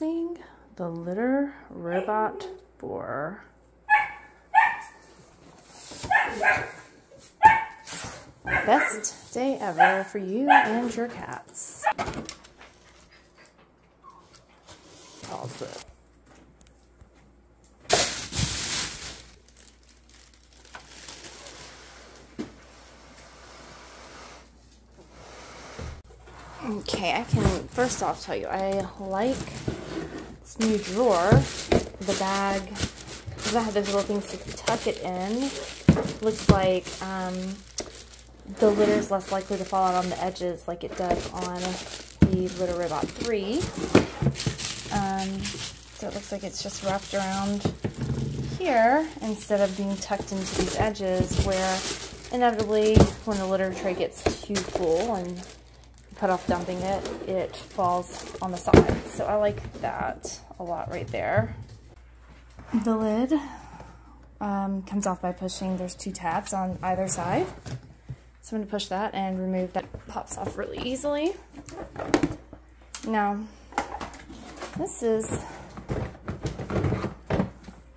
Sing the Litter Robot for Best day ever for you and your cats. Pause it. Okay, I can first off tell you I like this new drawer. The bag, because I have those little things to tuck it in. Looks like um, the litter is less likely to fall out on the edges like it does on the Litter Robot 3. Um, so it looks like it's just wrapped around here instead of being tucked into these edges where inevitably when the litter tray gets too full and you cut off dumping it, it falls on the side. So I like that a lot right there. The lid um, comes off by pushing, there's two tabs on either side. So I'm gonna push that and remove that. Pops off really easily. Now, this is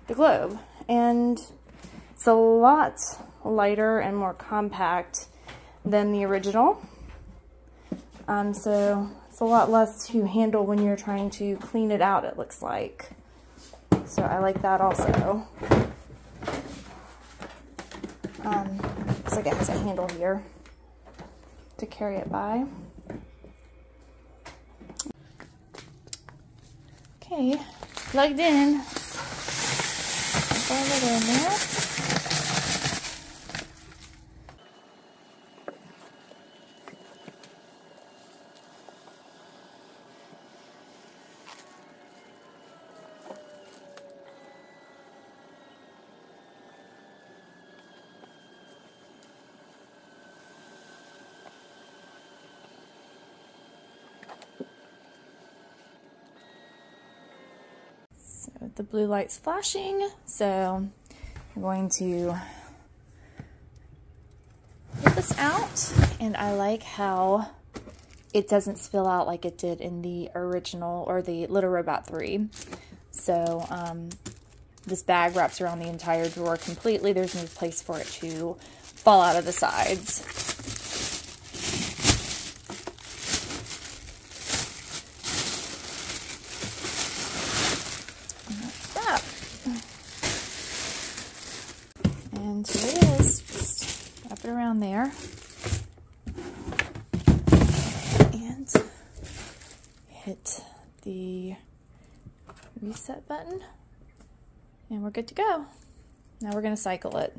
the globe and it's a lot lighter and more compact than the original. Um, so it's a lot less to handle when you're trying to clean it out, it looks like. So I like that also. Um, looks like it has a handle here to carry it by. Okay, plugged in. It in there. So the blue light's flashing, so I'm going to put this out, and I like how it doesn't spill out like it did in the original, or the Litter Robot 3. So um, this bag wraps around the entire drawer completely. There's no place for it to fall out of the sides. And here it is. Just wrap it around there. And hit the reset button. And we're good to go. Now we're going to cycle it.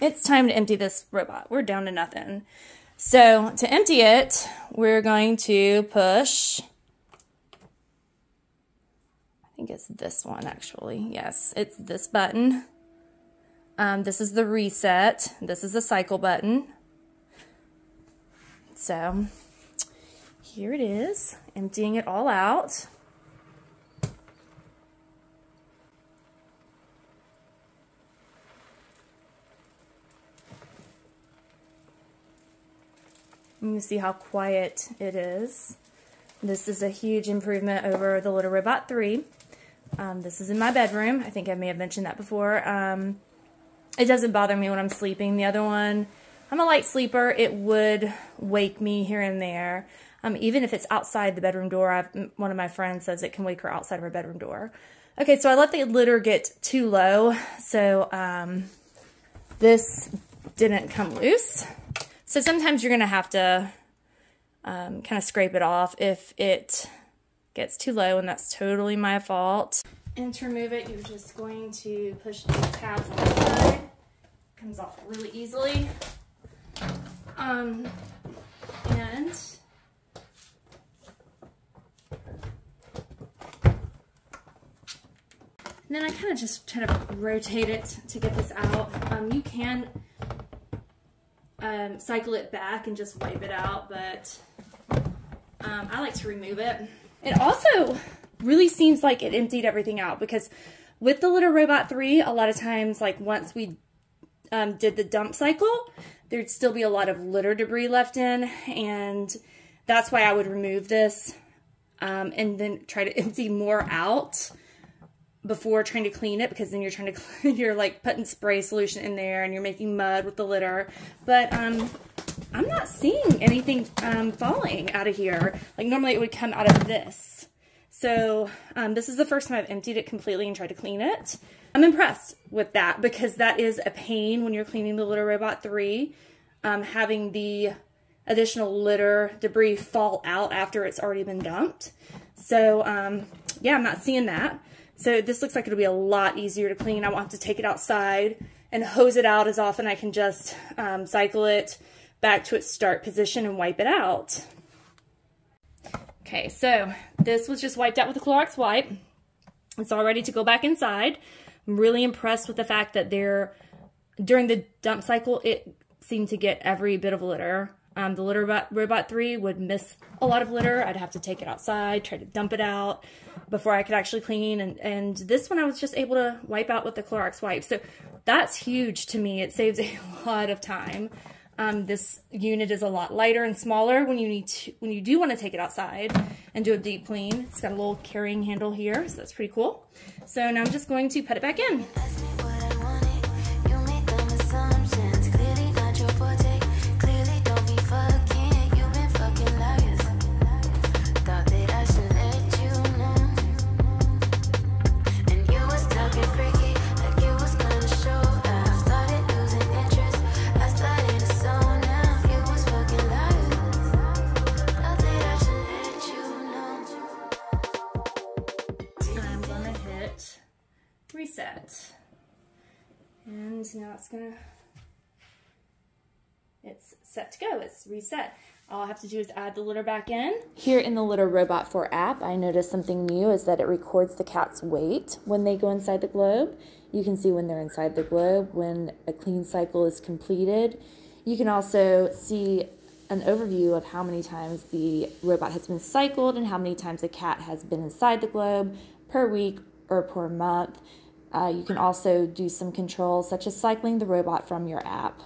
It's time to empty this robot. We're down to nothing. So to empty it, we're going to push, I think it's this one actually. Yes, it's this button. Um, this is the reset. This is the cycle button. So here it is, emptying it all out. You can see how quiet it is. This is a huge improvement over the Litter Robot 3. Um, this is in my bedroom. I think I may have mentioned that before. Um, it doesn't bother me when I'm sleeping. The other one, I'm a light sleeper. It would wake me here and there. Um, even if it's outside the bedroom door, I've, one of my friends says it can wake her outside of her bedroom door. Okay, so I let the litter get too low. So um, this didn't come loose. So sometimes you're going to have to um, kind of scrape it off if it gets too low, and that's totally my fault. And to remove it, you're just going to push the tabs on the side. Comes off really easily. Um, and And then I kind of just try to rotate it to get this out. Um, you can um, cycle it back and just wipe it out, but um, I like to remove it. It also really seems like it emptied everything out because with the Litter Robot 3, a lot of times, like once we um, did the dump cycle, there'd still be a lot of litter debris left in, and that's why I would remove this um, and then try to empty more out before trying to clean it because then you're trying to you're like putting spray solution in there and you're making mud with the litter. But um I'm not seeing anything um, falling out of here. Like normally it would come out of this. So um, this is the first time I've emptied it completely and tried to clean it. I'm impressed with that because that is a pain when you're cleaning the Litter Robot 3 um, having the additional litter debris fall out after it's already been dumped. So um, yeah I'm not seeing that so this looks like it'll be a lot easier to clean. I won't have to take it outside and hose it out as often. I can just um, cycle it back to its start position and wipe it out. Okay, so this was just wiped out with a Clorox wipe. It's all ready to go back inside. I'm really impressed with the fact that there, during the dump cycle, it seemed to get every bit of litter. Um, the Litter Robot, Robot 3 would miss a lot of litter. I'd have to take it outside, try to dump it out before I could actually clean. And, and this one I was just able to wipe out with the Clorox wipe. So that's huge to me. It saves a lot of time. Um, this unit is a lot lighter and smaller when you need to, when you do want to take it outside and do a deep clean. It's got a little carrying handle here, so that's pretty cool. So now I'm just going to put it back in. Now it's gonna, it's set to go, it's reset. All I have to do is add the litter back in. Here in the Litter Robot 4 app, I noticed something new is that it records the cat's weight when they go inside the globe. You can see when they're inside the globe, when a clean cycle is completed. You can also see an overview of how many times the robot has been cycled and how many times a cat has been inside the globe per week or per month. Uh, you can also do some controls such as cycling the robot from your app.